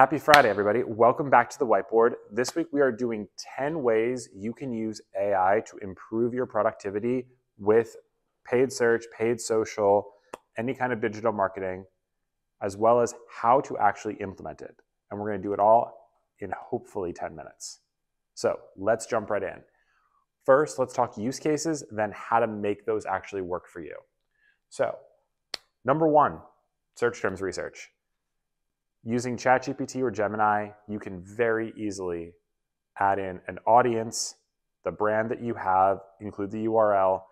Happy Friday, everybody. Welcome back to the whiteboard. This week we are doing 10 ways you can use AI to improve your productivity with paid search, paid social, any kind of digital marketing, as well as how to actually implement it. And we're going to do it all in hopefully 10 minutes. So let's jump right in. First, let's talk use cases, then how to make those actually work for you. So, number one, search terms research. Using ChatGPT or Gemini, you can very easily add in an audience, the brand that you have, include the URL,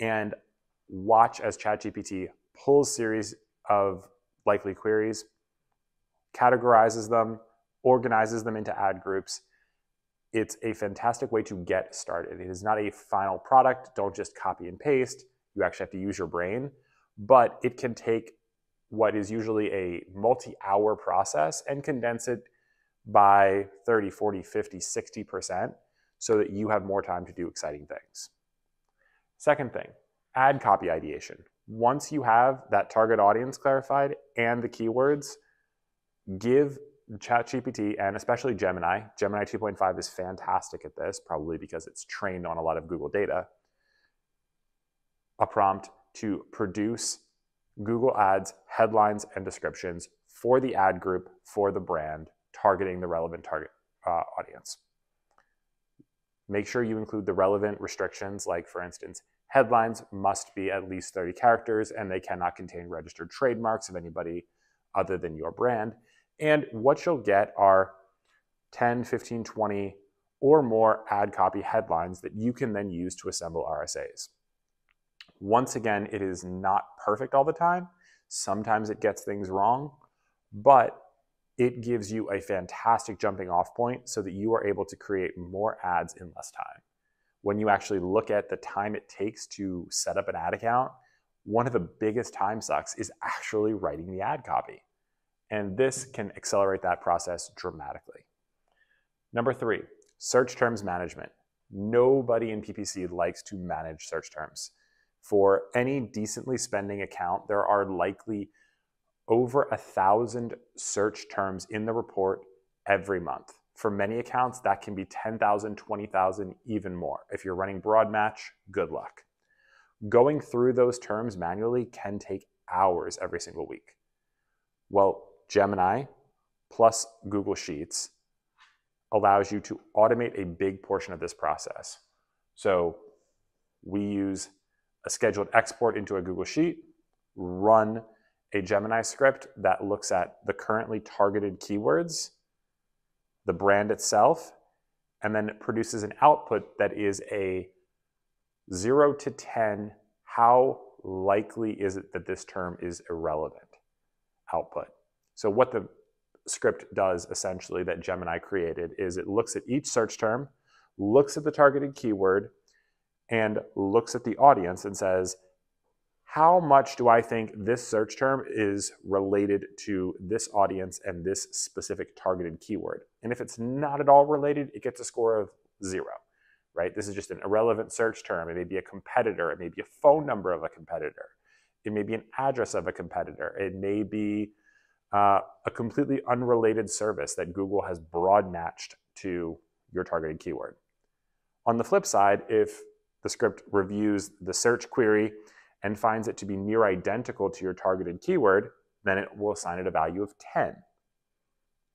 and watch as ChatGPT pulls series of likely queries, categorizes them, organizes them into ad groups. It's a fantastic way to get started. It is not a final product. Don't just copy and paste. You actually have to use your brain, but it can take what is usually a multi-hour process and condense it by 30, 40, 50, 60% so that you have more time to do exciting things. Second thing, ad copy ideation. Once you have that target audience clarified and the keywords, give ChatGPT and especially Gemini, Gemini 2.5 is fantastic at this, probably because it's trained on a lot of Google data, a prompt to produce Google Ads headlines and descriptions for the ad group, for the brand, targeting the relevant target uh, audience. Make sure you include the relevant restrictions, like, for instance, headlines must be at least 30 characters and they cannot contain registered trademarks of anybody other than your brand. And what you'll get are 10, 15, 20, or more ad copy headlines that you can then use to assemble RSAs. Once again, it is not perfect all the time. Sometimes it gets things wrong, but it gives you a fantastic jumping off point so that you are able to create more ads in less time. When you actually look at the time it takes to set up an ad account, one of the biggest time sucks is actually writing the ad copy. And this can accelerate that process dramatically. Number three, search terms management. Nobody in PPC likes to manage search terms. For any decently spending account, there are likely over a thousand search terms in the report every month. For many accounts, that can be 10,000, 20,000, even more. If you're running broad match, good luck. Going through those terms manually can take hours every single week. Well, Gemini plus Google Sheets allows you to automate a big portion of this process. So we use a scheduled export into a Google Sheet, run a Gemini script that looks at the currently targeted keywords, the brand itself, and then it produces an output that is a 0 to 10, how likely is it that this term is irrelevant output. So what the script does essentially that Gemini created is it looks at each search term, looks at the targeted keyword, and looks at the audience and says, how much do I think this search term is related to this audience and this specific targeted keyword? And if it's not at all related, it gets a score of zero, right? This is just an irrelevant search term. It may be a competitor. It may be a phone number of a competitor. It may be an address of a competitor. It may be uh, a completely unrelated service that Google has broad matched to your targeted keyword. On the flip side, if the script reviews the search query and finds it to be near identical to your targeted keyword, then it will assign it a value of 10,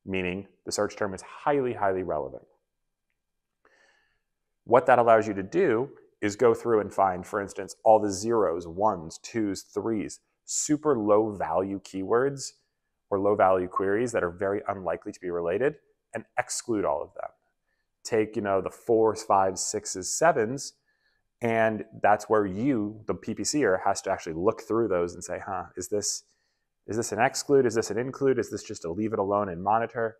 meaning the search term is highly, highly relevant. What that allows you to do is go through and find, for instance, all the zeros, ones, twos, threes, super low value keywords or low value queries that are very unlikely to be related and exclude all of them. Take, you know, the fours, fives, sixes, sevens, and that's where you, the PPCer, has to actually look through those and say, huh, is this, is this an exclude? Is this an include? Is this just a leave it alone and monitor?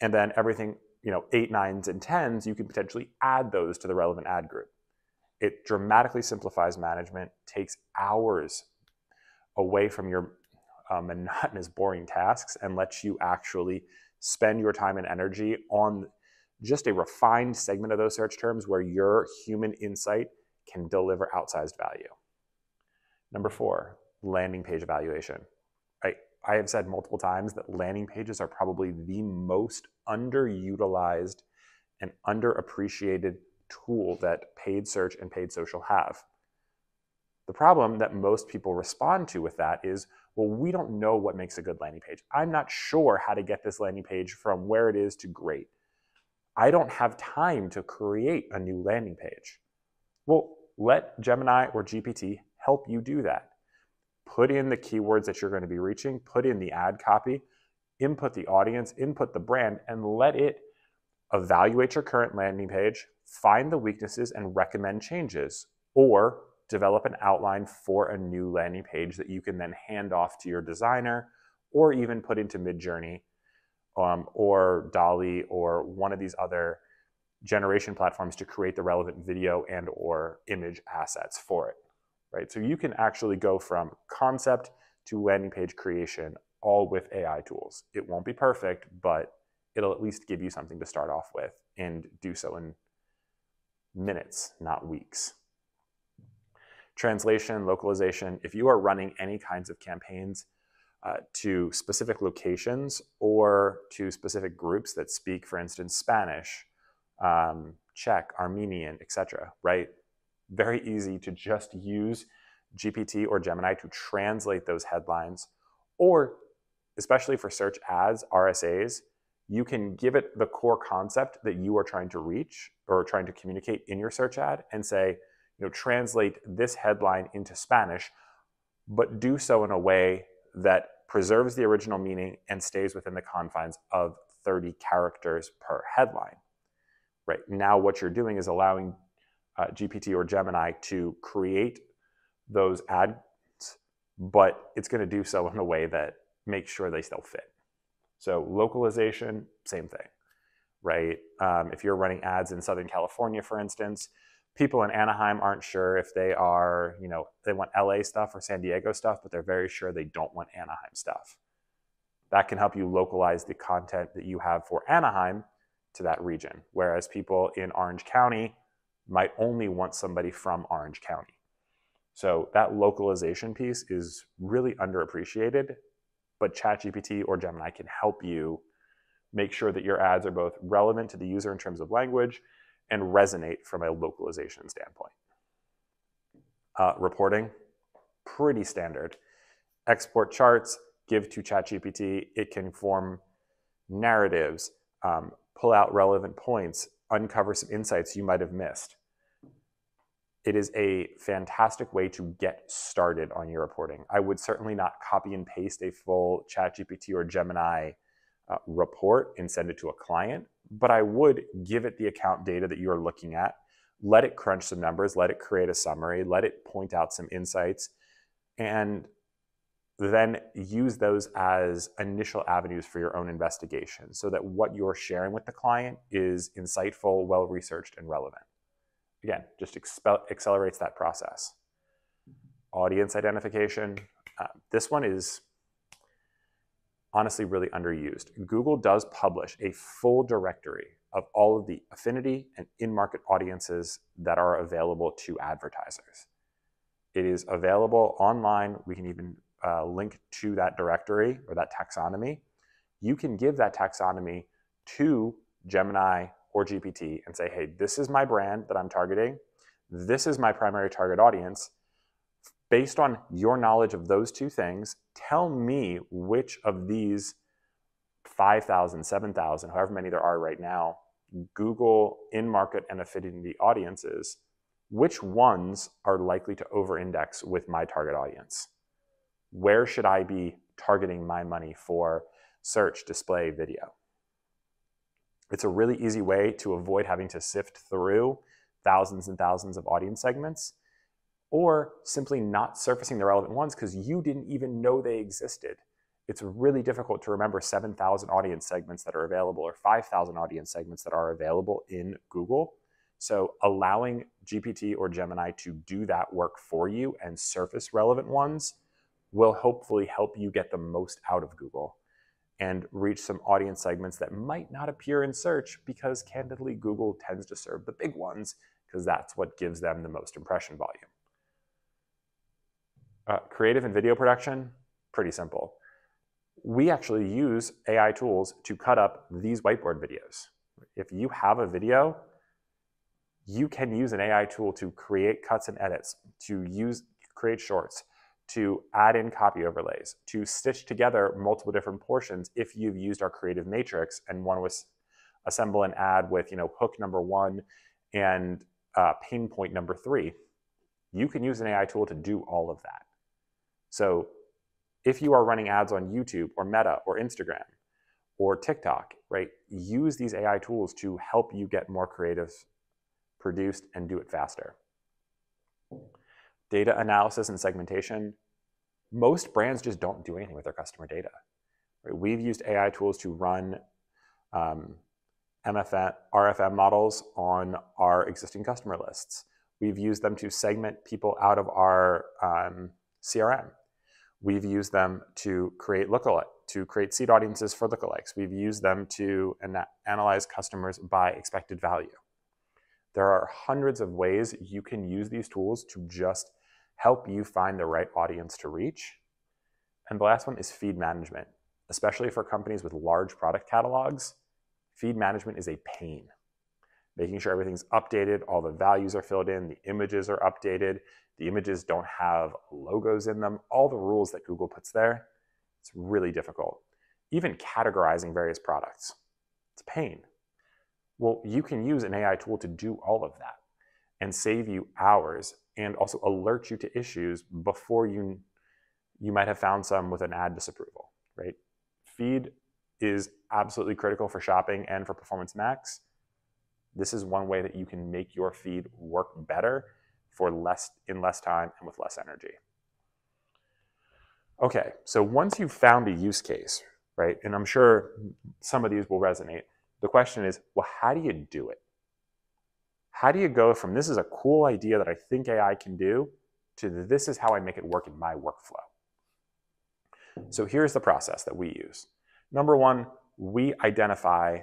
And then everything, you know, eight, nines, and tens, you can potentially add those to the relevant ad group. It dramatically simplifies management, takes hours away from your uh, monotonous, boring tasks, and lets you actually spend your time and energy on just a refined segment of those search terms where your human insight can deliver outsized value. Number four, landing page evaluation. Right? I have said multiple times that landing pages are probably the most underutilized and underappreciated tool that paid search and paid social have. The problem that most people respond to with that is, well, we don't know what makes a good landing page. I'm not sure how to get this landing page from where it is to great. I don't have time to create a new landing page. Well, let Gemini or GPT help you do that. Put in the keywords that you're going to be reaching, put in the ad copy, input the audience, input the brand, and let it evaluate your current landing page, find the weaknesses, and recommend changes. Or develop an outline for a new landing page that you can then hand off to your designer or even put into Midjourney um, or DALL-E or one of these other generation platforms to create the relevant video and or image assets for it right? So you can actually go from concept to landing page creation all with ai tools. It won't be perfect but it'll at least give you something to start off with and do so in minutes not weeks. Translation localization if you are running any kinds of campaigns uh, to specific locations or to specific groups that speak for instance spanish um, Czech, Armenian, etc. Right? Very easy to just use GPT or Gemini to translate those headlines, or especially for search ads, RSAs, you can give it the core concept that you are trying to reach or trying to communicate in your search ad and say, you know, translate this headline into Spanish, but do so in a way that preserves the original meaning and stays within the confines of 30 characters per headline right? Now what you're doing is allowing uh, gpt or gemini to create those ads but it's going to do so in a way that makes sure they still fit. So localization same thing right? Um, if you're running ads in southern california for instance people in anaheim aren't sure if they are you know they want la stuff or san diego stuff but they're very sure they don't want anaheim stuff that can help you localize the content that you have for anaheim to that region, whereas people in Orange County might only want somebody from Orange County. So that localization piece is really underappreciated, but ChatGPT or Gemini can help you make sure that your ads are both relevant to the user in terms of language and resonate from a localization standpoint. Uh, reporting, pretty standard. Export charts, give to ChatGPT. It can form narratives, um, pull out relevant points, uncover some insights you might have missed. It is a fantastic way to get started on your reporting. I would certainly not copy and paste a full ChatGPT or Gemini uh, report and send it to a client, but I would give it the account data that you are looking at, let it crunch some numbers, let it create a summary, let it point out some insights, and then use those as initial avenues for your own investigation so that what you're sharing with the client is insightful, well researched, and relevant. Again, just accelerates that process. Audience identification. Uh, this one is honestly really underused. Google does publish a full directory of all of the affinity and in market audiences that are available to advertisers. It is available online. We can even uh, link to that directory or that taxonomy, you can give that taxonomy to Gemini or GPT and say, hey, this is my brand that I'm targeting. This is my primary target audience. Based on your knowledge of those two things, tell me which of these 5,000, 7,000, however many there are right now, Google in market and affinity audiences, which ones are likely to over index with my target audience? where should I be targeting my money for search, display, video? It's a really easy way to avoid having to sift through thousands and thousands of audience segments or simply not surfacing the relevant ones because you didn't even know they existed. It's really difficult to remember 7,000 audience segments that are available or 5,000 audience segments that are available in Google. So allowing GPT or Gemini to do that work for you and surface relevant ones will hopefully help you get the most out of Google and reach some audience segments that might not appear in search because candidly, Google tends to serve the big ones because that's what gives them the most impression volume. Uh, creative and video production, pretty simple. we actually use AI tools to cut up these whiteboard videos. If you have a video, you can use an AI tool to create cuts and edits, to use create shorts, to add in copy overlays, to stitch together multiple different portions if you've used our creative matrix and one was assemble an ad with you know hook number one and uh, pain point number three, you can use an AI tool to do all of that. So if you are running ads on YouTube or Meta or Instagram or TikTok, right, use these AI tools to help you get more creatives produced and do it faster. Data analysis and segmentation. Most brands just don't do anything with their customer data. Right? We've used AI tools to run um, MFM, RFM models on our existing customer lists. We've used them to segment people out of our um, CRM. We've used them to create lookalike, to create seed audiences for lookalikes. We've used them to ana analyze customers by expected value. There are hundreds of ways you can use these tools to just help you find the right audience to reach. And the last one is feed management, especially for companies with large product catalogs. Feed management is a pain. Making sure everything's updated, all the values are filled in, the images are updated, the images don't have logos in them, all the rules that Google puts there. It's really difficult. Even categorizing various products, it's a pain. Well, you can use an AI tool to do all of that and save you hours and also alert you to issues before you you might have found some with an ad disapproval, right? Feed is absolutely critical for shopping and for Performance Max. This is one way that you can make your feed work better for less in less time and with less energy. Okay, so once you've found a use case, right, and I'm sure some of these will resonate, the question is, well, how do you do it? How do you go from this is a cool idea that I think AI can do to this is how I make it work in my workflow? So here's the process that we use. Number one, we identify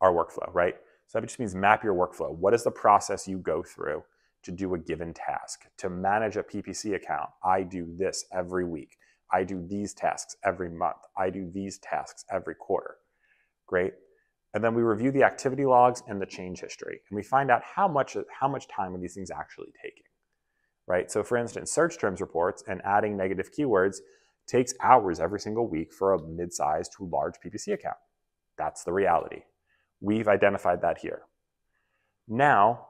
our workflow, right? So that just means map your workflow. What is the process you go through to do a given task? To manage a PPC account, I do this every week. I do these tasks every month. I do these tasks every quarter. Great. And then we review the activity logs and the change history. And we find out how much, how much time are these things actually taking, right? So for instance, search terms reports and adding negative keywords takes hours every single week for a mid-sized to large PPC account. That's the reality. We've identified that here. Now,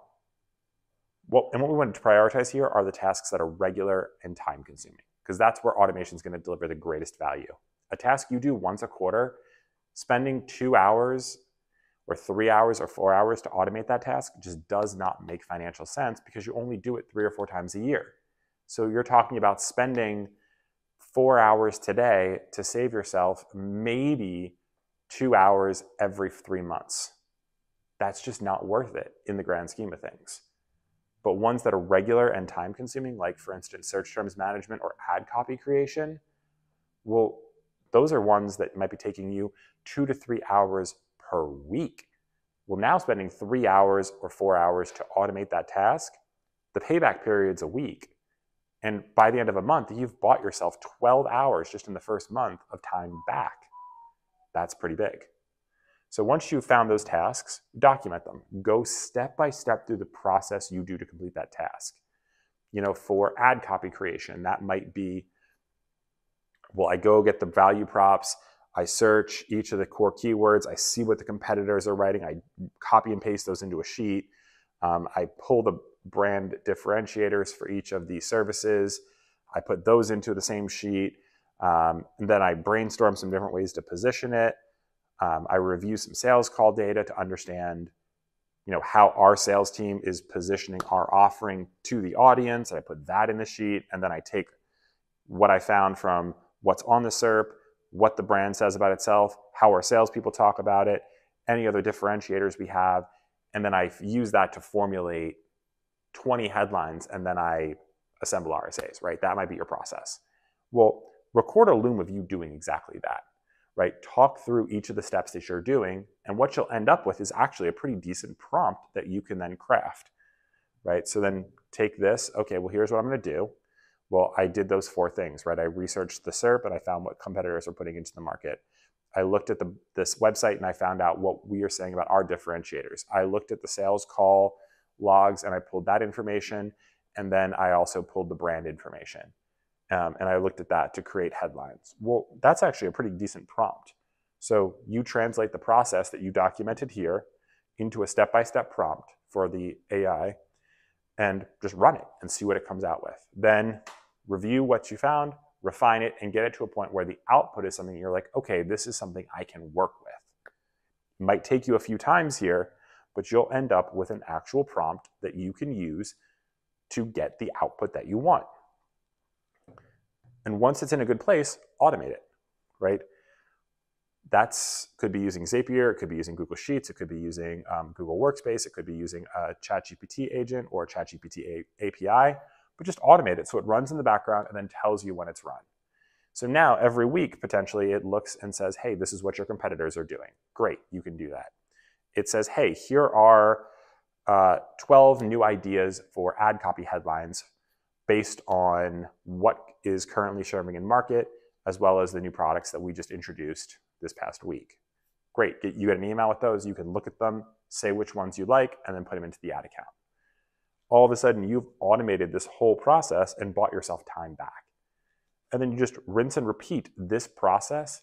what, and what we want to prioritize here are the tasks that are regular and time consuming, because that's where automation is going to deliver the greatest value. A task you do once a quarter, spending two hours or three hours or four hours to automate that task just does not make financial sense because you only do it three or four times a year. So you're talking about spending four hours today to save yourself maybe two hours every three months. That's just not worth it in the grand scheme of things. But ones that are regular and time consuming, like for instance, search terms management or ad copy creation, well, those are ones that might be taking you two to three hours per week. Well, now spending three hours or four hours to automate that task, the payback period's a week. And by the end of a month, you've bought yourself 12 hours just in the first month of time back. That's pretty big. So once you've found those tasks, document them. Go step by step through the process you do to complete that task. You know, for ad copy creation, that might be, well, I go get the value props, I search each of the core keywords, I see what the competitors are writing, I copy and paste those into a sheet, um, I pull the brand differentiators for each of the services. I put those into the same sheet. Um, and then I brainstorm some different ways to position it. Um, I review some sales call data to understand you know, how our sales team is positioning our offering to the audience. I put that in the sheet. And then I take what I found from what's on the SERP, what the brand says about itself, how our salespeople talk about it, any other differentiators we have. And then I use that to formulate 20 headlines and then I assemble RSAs, right? That might be your process. Well, record a loom of you doing exactly that, right? Talk through each of the steps that you're doing, and what you'll end up with is actually a pretty decent prompt that you can then craft, right? So then take this, okay, well, here's what I'm gonna do. Well, I did those four things, right? I researched the SERP and I found what competitors are putting into the market. I looked at the, this website and I found out what we are saying about our differentiators. I looked at the sales call logs and I pulled that information. And then I also pulled the brand information. Um, and I looked at that to create headlines. Well, that's actually a pretty decent prompt. So you translate the process that you documented here into a step-by-step prompt for the AI and just run it and see what it comes out with. Then review what you found, refine it, and get it to a point where the output is something you're like, okay, this is something I can work with. It might take you a few times here, but you'll end up with an actual prompt that you can use to get the output that you want. And once it's in a good place, automate it, right? That's could be using Zapier, it could be using Google Sheets, it could be using um, Google Workspace, it could be using a ChatGPT agent or a ChatGPT API, but just automate it so it runs in the background and then tells you when it's run. So now every week, potentially, it looks and says, hey, this is what your competitors are doing. Great, you can do that. It says, hey, here are uh, 12 new ideas for ad copy headlines based on what is currently serving in market, as well as the new products that we just introduced this past week. Great, you get an email with those, you can look at them, say which ones you like, and then put them into the ad account. All of a sudden, you've automated this whole process and bought yourself time back. And then you just rinse and repeat this process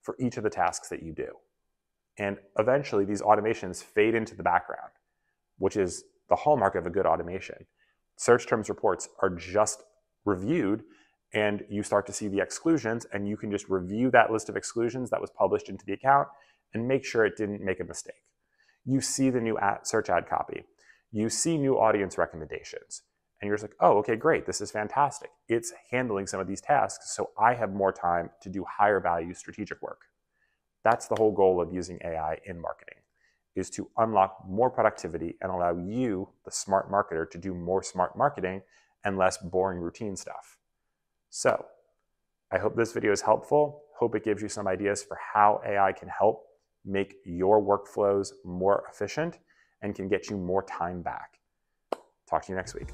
for each of the tasks that you do. And eventually, these automations fade into the background, which is the hallmark of a good automation. Search terms reports are just reviewed and you start to see the exclusions and you can just review that list of exclusions that was published into the account and make sure it didn't make a mistake. You see the new ad, search ad copy. You see new audience recommendations. And you're just like, oh, okay, great. This is fantastic. It's handling some of these tasks, so I have more time to do higher value strategic work. That's the whole goal of using AI in marketing, is to unlock more productivity and allow you, the smart marketer, to do more smart marketing and less boring routine stuff. So I hope this video is helpful. Hope it gives you some ideas for how AI can help make your workflows more efficient and can get you more time back. Talk to you next week.